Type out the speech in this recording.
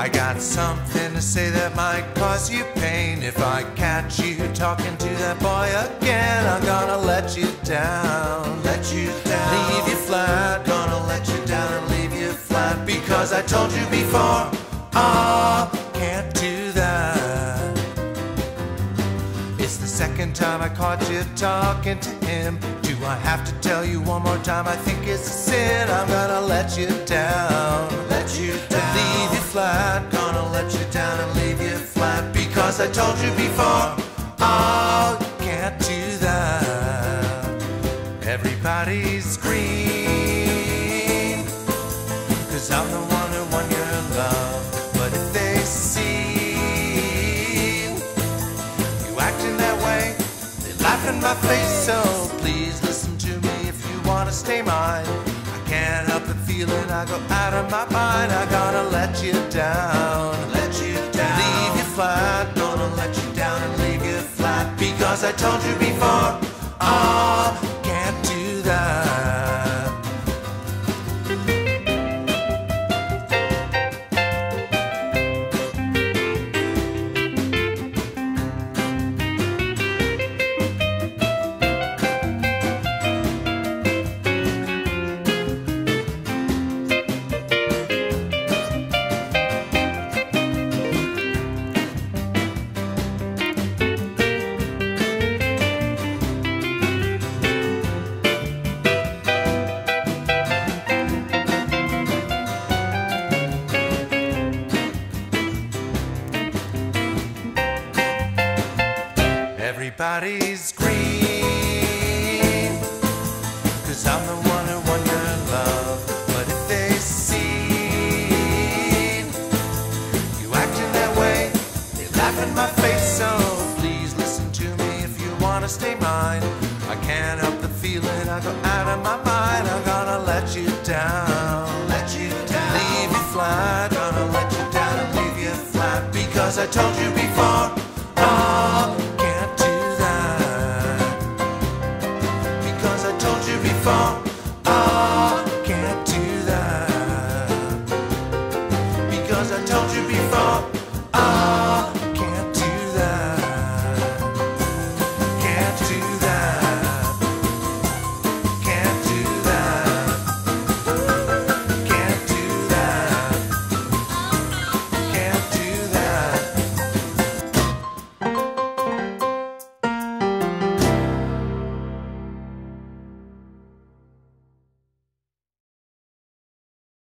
I got something to say that might cause you pain. If I catch you talking to that boy again, I'm gonna let you down. Let you down. Leave you flat. Gonna let you down and leave you flat. Because I told you before, oh, can't do that. It's the second time I caught you talking to him. Do I have to tell you one more time? I think it's a sin. I'm gonna let you down. I told you before. Oh, can't do that. Everybody's green. Cause I'm the one who won your love. But if they see you acting that way, they laugh in my face. So please listen to me if you wanna stay mine. I can't help the feeling I go out of my mind. I gotta let you down, told you before. Everybody's green. Cause I'm the one who won your love. But if they see you acting that way, they laugh in my face. So please listen to me if you wanna stay mine. I can't help the feeling I go out of my mind. I'm gonna let you down. Let you down. Leave you flat. Gonna let you down and leave you flat. Because I told you before. I ah, can't do that. Because I told you before. Oh,